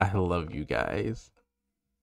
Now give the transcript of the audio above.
I love you guys.